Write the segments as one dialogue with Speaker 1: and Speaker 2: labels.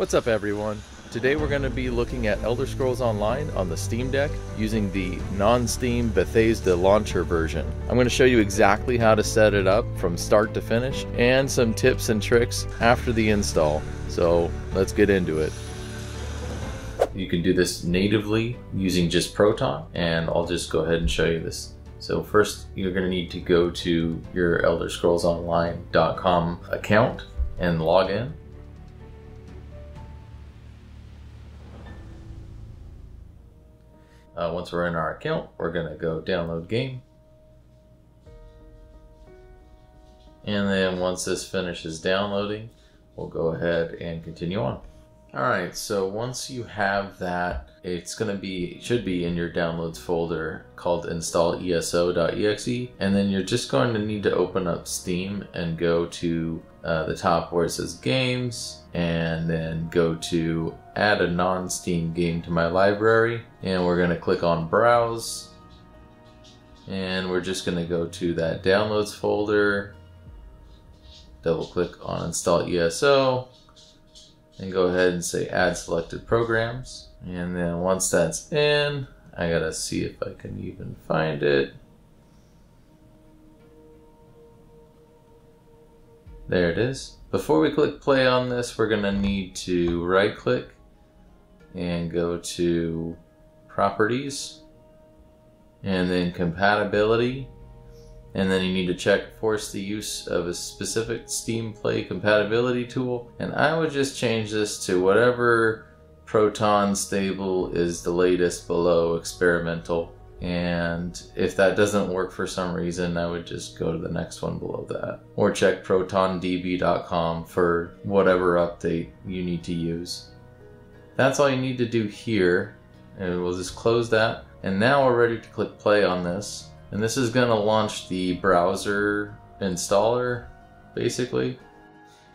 Speaker 1: What's up everyone? Today we're going to be looking at Elder Scrolls Online on the Steam Deck using the non-Steam Bethesda launcher version. I'm going to show you exactly how to set it up from start to finish and some tips and tricks after the install. So let's get into it. You can do this natively using just Proton and I'll just go ahead and show you this. So first you're going to need to go to your Elder Scrolls Online.com account and log in Uh, once we're in our account, we're going to go download game. And then once this finishes downloading, we'll go ahead and continue on. Alright, so once you have that, it's going to be, should be in your downloads folder called install eso.exe. And then you're just going to need to open up Steam and go to uh, the top where it says games and then go to add a non-Steam game to my library and we're going to click on browse and we're just going to go to that downloads folder double click on install ESO and go ahead and say add selected programs and then once that's in I gotta see if I can even find it. There it is. Before we click play on this we're gonna need to right click and go to properties and then compatibility. And then you need to check force the use of a specific Steam Play compatibility tool. And I would just change this to whatever Proton stable is the latest below experimental and if that doesn't work for some reason I would just go to the next one below that or check protondb.com for whatever update you need to use that's all you need to do here. And we'll just close that. And now we're ready to click play on this. And this is gonna launch the browser installer, basically.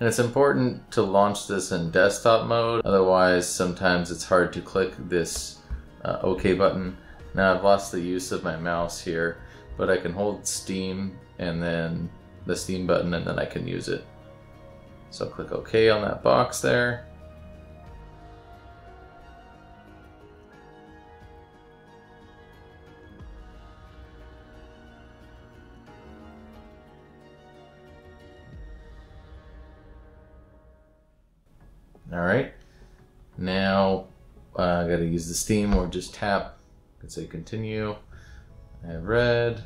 Speaker 1: And it's important to launch this in desktop mode, otherwise sometimes it's hard to click this uh, OK button. Now I've lost the use of my mouse here, but I can hold Steam and then the Steam button and then I can use it. So click OK on that box there. All right. Now uh, I got to use the Steam or just tap. Can say continue. I have read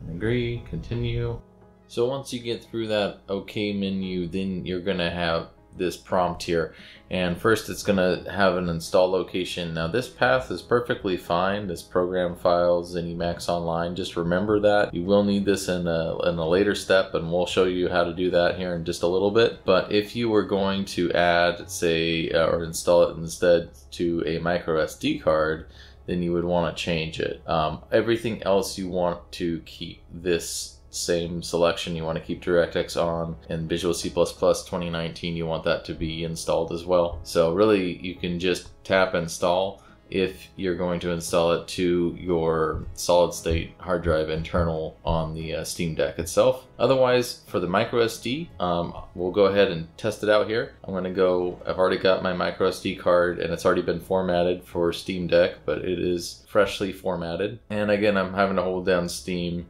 Speaker 1: and agree, continue. So once you get through that OK menu, then you're to have this prompt here. And first it's going to have an install location. Now this path is perfectly fine. This program files ZeniMax Online. Just remember that. You will need this in a, in a later step and we'll show you how to do that here in just a little bit. But if you were going to add, say, uh, or install it instead to a micro SD card, then you would want to change it. Um, everything else you want to keep this same selection. You want to keep DirectX on and Visual C++ 2019, you want that to be installed as well. So really you can just tap install if you're going to install it to your solid state hard drive internal on the uh, Steam Deck itself. Otherwise, for the micro SD, um, we'll go ahead and test it out here. I'm going to go, I've already got my micro SD card and it's already been formatted for Steam Deck, but it is freshly formatted. And again, I'm having to hold down Steam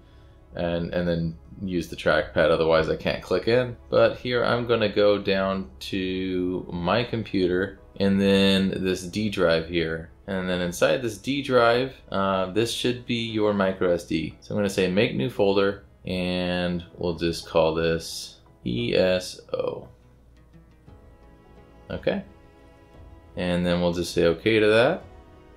Speaker 1: and, and then use the trackpad, otherwise I can't click in. But here I'm gonna go down to my computer and then this D drive here. And then inside this D drive, uh, this should be your micro SD. So I'm gonna say make new folder and we'll just call this ESO. Okay. And then we'll just say okay to that.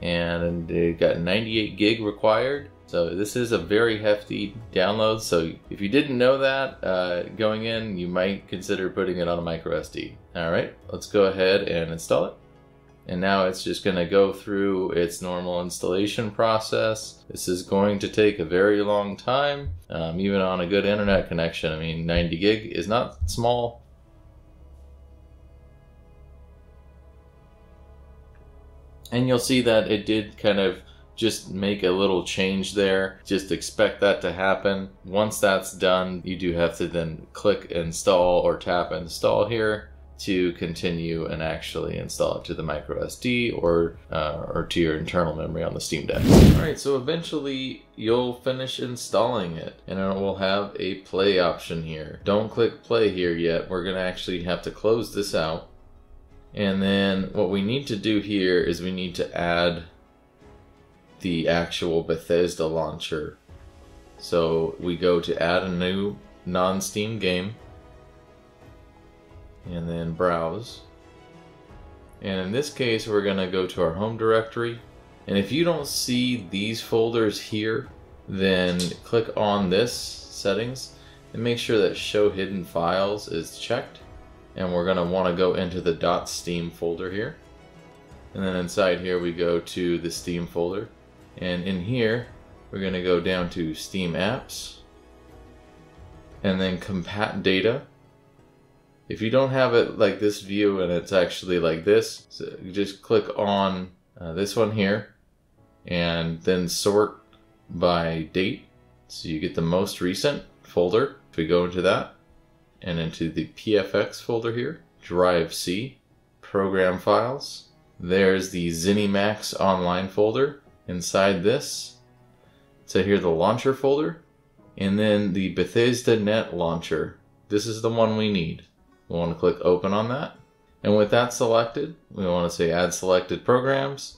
Speaker 1: And it got 98 gig required. So this is a very hefty download. So if you didn't know that uh, going in, you might consider putting it on a micro SD. All right, let's go ahead and install it. And now it's just going to go through its normal installation process. This is going to take a very long time, um, even on a good internet connection. I mean, 90 gig is not small. And you'll see that it did kind of just make a little change there. Just expect that to happen. Once that's done, you do have to then click install or tap install here to continue and actually install it to the micro SD or uh, or to your internal memory on the Steam Deck. All right, so eventually you'll finish installing it and it will have a play option here. Don't click play here yet. We're gonna actually have to close this out. And then what we need to do here is we need to add the actual Bethesda launcher. So we go to add a new non-Steam game and then browse. And in this case, we're going to go to our home directory. And if you don't see these folders here, then click on this settings and make sure that show hidden files is checked. And we're going to want to go into the .steam folder here. And then inside here we go to the Steam folder. And in here, we're going to go down to Steam Apps. And then Compat Data. If you don't have it like this view and it's actually like this, so just click on uh, this one here and then sort by date. So you get the most recent folder. If we go into that and into the PFX folder here, drive C, program files. There's the ZeniMax online folder. Inside this, so here the launcher folder, and then the Bethesda Net launcher. This is the one we need. We want to click open on that. And with that selected, we want to say add selected programs.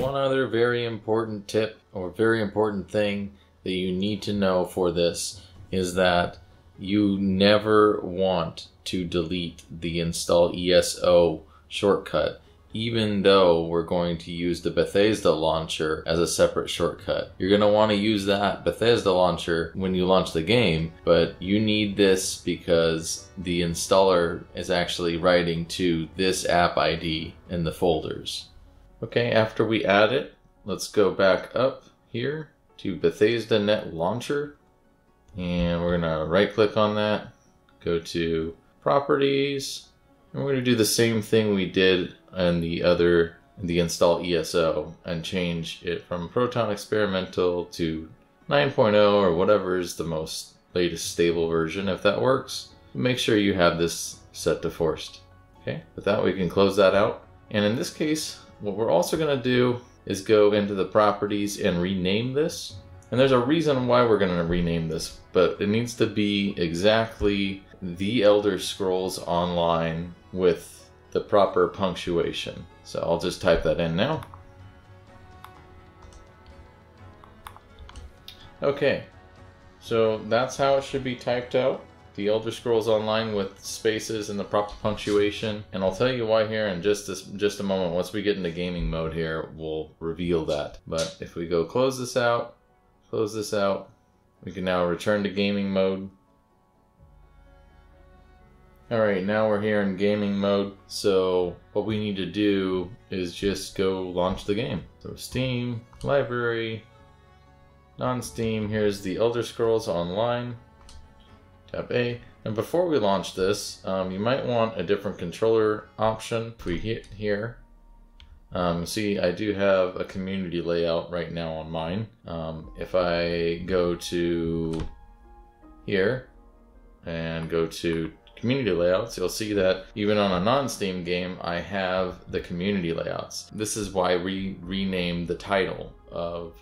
Speaker 1: One other very important tip or very important thing that you need to know for this is that you never want to delete the install ESO shortcut even though we're going to use the Bethesda launcher as a separate shortcut. You're going to want to use that Bethesda launcher when you launch the game, but you need this because the installer is actually writing to this app ID in the folders. Okay, after we add it, let's go back up here to Bethesda Net Launcher, and we're going to right click on that, go to Properties, and we're going to do the same thing we did and the other the install ESO and change it from Proton Experimental to 9.0 or whatever is the most latest stable version if that works. Make sure you have this set to forced. Okay, with that we can close that out. And in this case, what we're also going to do is go into the properties and rename this. And there's a reason why we're going to rename this, but it needs to be exactly The Elder Scrolls Online with the proper punctuation. So I'll just type that in now. Okay, so that's how it should be typed out. The Elder Scrolls Online with spaces and the proper punctuation. And I'll tell you why here in just this, just a moment. Once we get into gaming mode here, we'll reveal that. But if we go close this out, close this out, we can now return to gaming mode. Alright, now we're here in gaming mode, so what we need to do is just go launch the game. So Steam, Library, non-Steam, here's the Elder Scrolls Online, tap A. And before we launch this, um, you might want a different controller option. If we hit here, um, see I do have a community layout right now on mine. Um, if I go to here and go to community layouts, you'll see that even on a non-Steam game, I have the community layouts. This is why we renamed the title of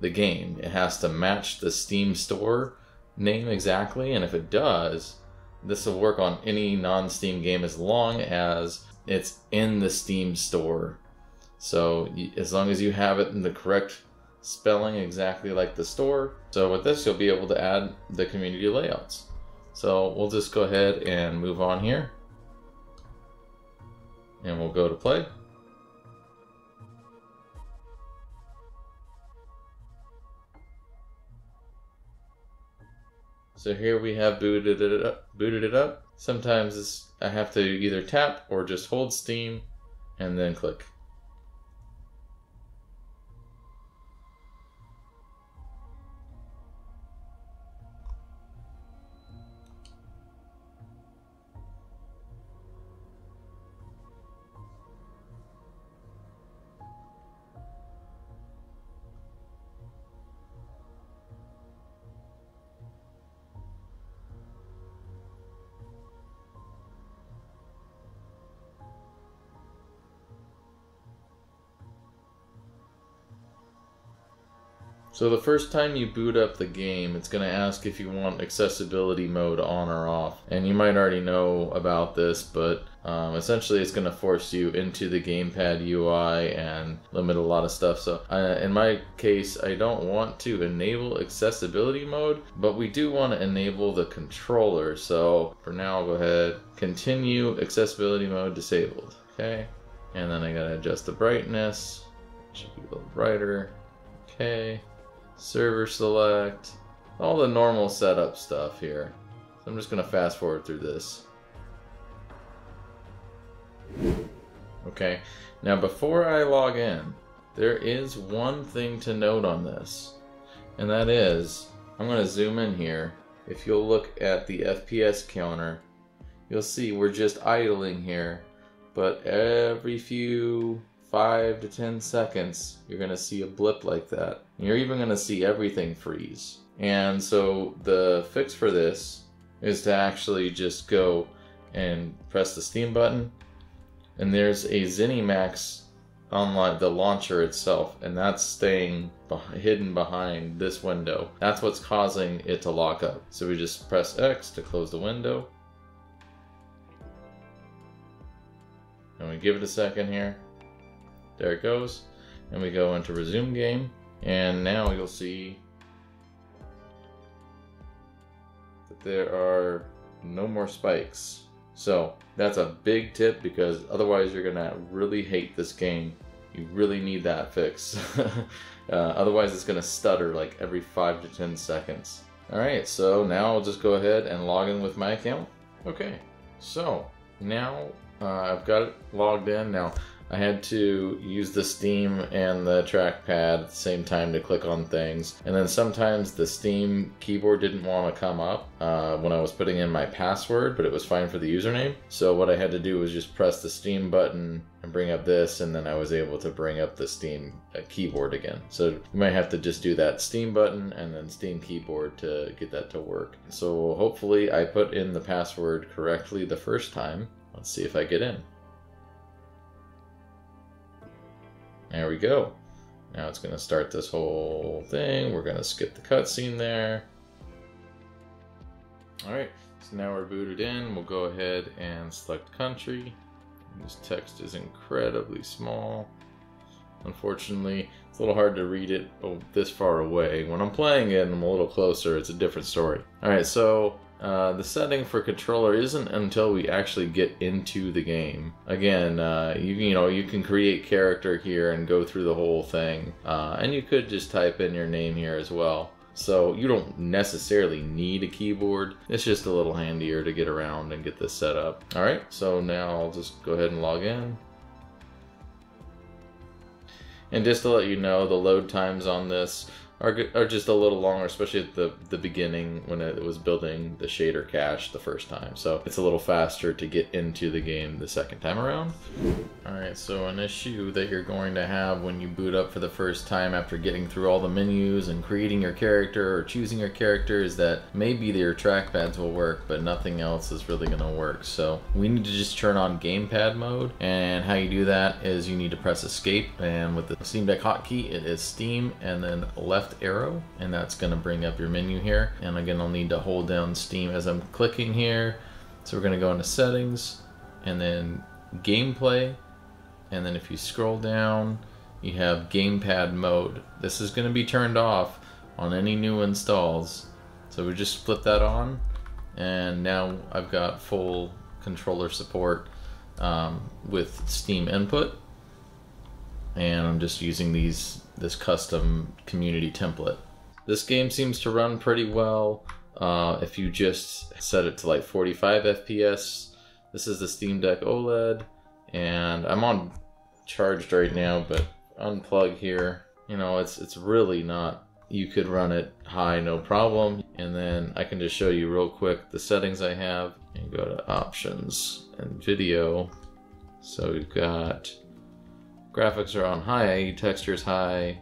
Speaker 1: the game. It has to match the Steam store name exactly, and if it does, this will work on any non-Steam game as long as it's in the Steam store. So as long as you have it in the correct spelling exactly like the store. So with this, you'll be able to add the community layouts. So we'll just go ahead and move on here. And we'll go to play. So here we have booted it up. Booted it up. Sometimes I have to either tap or just hold Steam and then click. So the first time you boot up the game, it's going to ask if you want accessibility mode on or off. And you might already know about this, but um, essentially it's going to force you into the gamepad UI and limit a lot of stuff. So uh, in my case, I don't want to enable accessibility mode, but we do want to enable the controller. So for now, I'll go ahead, continue accessibility mode disabled. Okay. And then I gotta adjust the brightness. It Should be a little brighter. Okay server select, all the normal setup stuff here. So I'm just going to fast forward through this. Okay, now before I log in, there is one thing to note on this, and that is, I'm going to zoom in here. If you'll look at the FPS counter, you'll see we're just idling here, but every few 5 to 10 seconds, you're going to see a blip like that. You're even going to see everything freeze. And so the fix for this is to actually just go and press the Steam button. And there's a ZeniMax on the launcher itself, and that's staying hidden behind this window. That's what's causing it to lock up. So we just press X to close the window. And we give it a second here. There it goes. And we go into resume game. And now you'll see that there are no more spikes. So that's a big tip because otherwise you're gonna really hate this game. You really need that fix. uh, otherwise it's gonna stutter like every five to 10 seconds. Alright, so now I'll just go ahead and log in with my account. Okay, so now uh, I've got it logged in. Now I had to use the Steam and the trackpad at the same time to click on things. And then sometimes the Steam keyboard didn't want to come up uh, when I was putting in my password, but it was fine for the username. So what I had to do was just press the Steam button and bring up this, and then I was able to bring up the Steam uh, keyboard again. So you might have to just do that Steam button and then Steam keyboard to get that to work. So hopefully I put in the password correctly the first time. Let's see if I get in. There we go. Now it's going to start this whole thing. We're going to skip the cutscene there. Alright, so now we're booted in. We'll go ahead and select country. This text is incredibly small. Unfortunately, it's a little hard to read it oh, this far away. When I'm playing it and I'm a little closer, it's a different story. Alright, so uh, the setting for controller isn't until we actually get into the game. Again, uh, you you know you can create character here and go through the whole thing, uh, and you could just type in your name here as well. So you don't necessarily need a keyboard. It's just a little handier to get around and get this set up. All right, so now I'll just go ahead and log in. And just to let you know, the load times on this are, are just a little longer, especially at the, the beginning when it was building the shader cache the first time. So it's a little faster to get into the game the second time around. Alright, so an issue that you're going to have when you boot up for the first time after getting through all the menus and creating your character or choosing your character is that maybe your trackpads will work, but nothing else is really going to work. So we need to just turn on gamepad mode, and how you do that is you need to press escape, and with the Steam Deck hotkey, it is Steam and then left arrow and that's going to bring up your menu here. And again I'll need to hold down steam as I'm clicking here. So we're going to go into settings and then gameplay and then if you scroll down you have gamepad mode. This is going to be turned off on any new installs. So we just flip that on and now I've got full controller support um, with Steam input and I'm just using these this custom community template. This game seems to run pretty well uh, if you just set it to like 45 FPS. This is the Steam Deck OLED and I'm on charged right now but unplug here. You know it's it's really not you could run it high no problem and then I can just show you real quick the settings I have and go to options and video so we've got Graphics are on high, textures high,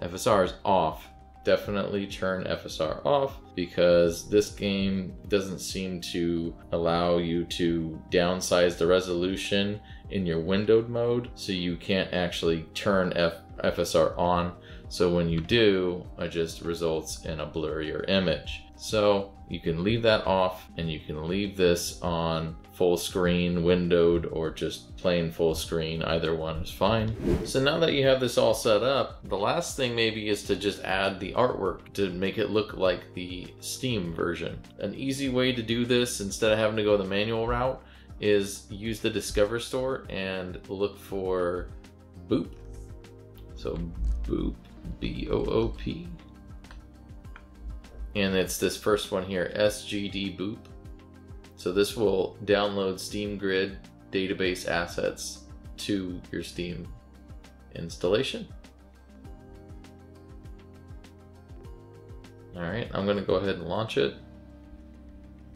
Speaker 1: FSR is off. Definitely turn FSR off because this game doesn't seem to allow you to downsize the resolution in your windowed mode, so you can't actually turn F FSR on. So when you do, it just results in a blurrier image. So you can leave that off and you can leave this on full screen, windowed, or just plain full screen. Either one is fine. So now that you have this all set up, the last thing maybe is to just add the artwork to make it look like the Steam version. An easy way to do this instead of having to go the manual route is use the Discover store and look for Boop. So Boop, B-O-O-P. And it's this first one here, SGD Boop. So this will download Steam Grid database assets to your Steam installation. All right, I'm gonna go ahead and launch it.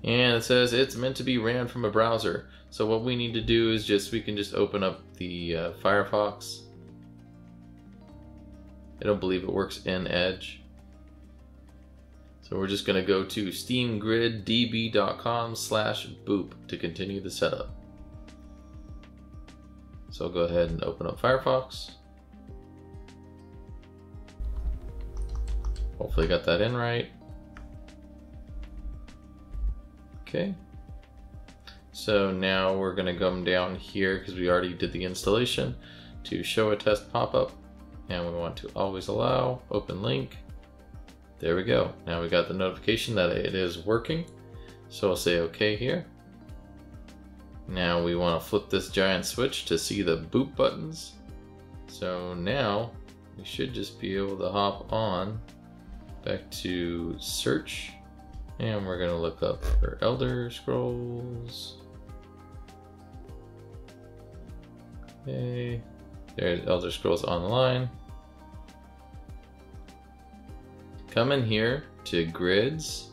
Speaker 1: And it says it's meant to be ran from a browser. So what we need to do is just, we can just open up the uh, Firefox. I don't believe it works in Edge. We're just going to go to steamgriddb.com slash boop to continue the setup. So I'll go ahead and open up Firefox. Hopefully got that in right. Okay. So now we're going to come down here because we already did the installation to show a test pop-up and we want to always allow open link there we go. Now we got the notification that it is working. So I'll say OK here. Now we want to flip this giant switch to see the Boop buttons. So now we should just be able to hop on back to search and we're going to look up for Elder Scrolls. Okay, there's Elder Scrolls Online. Come in here to grids.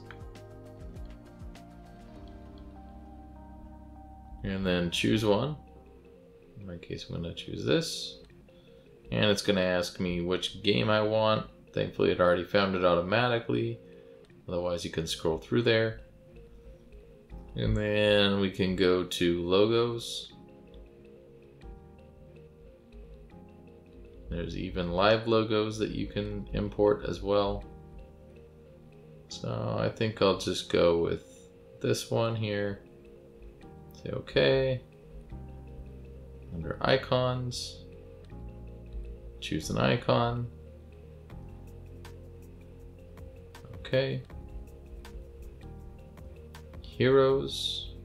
Speaker 1: And then choose one. In my case, I'm going to choose this. And it's going to ask me which game I want. Thankfully, it already found it automatically. Otherwise, you can scroll through there. And then we can go to logos. There's even live logos that you can import as well. So I think I'll just go with this one here. Say OK. Under icons, choose an icon. Okay. Heroes.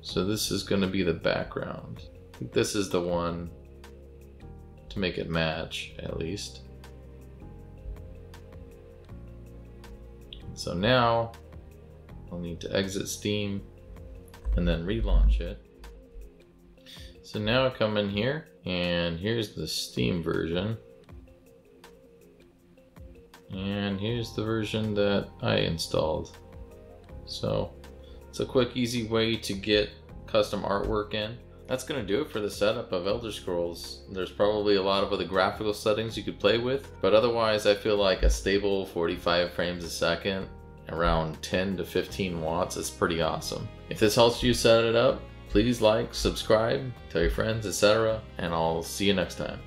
Speaker 1: So this is going to be the background. this is the one to make it match at least. So now I'll need to exit Steam and then relaunch it. So now I come in here and here's the Steam version. And here's the version that I installed. So it's a quick, easy way to get custom artwork in. That's going to do it for the setup of Elder Scrolls. There's probably a lot of other graphical settings you could play with, but otherwise I feel like a stable 45 frames a second, around 10 to 15 watts is pretty awesome. If this helps you set it up, please like, subscribe, tell your friends, etc., and I'll see you next time.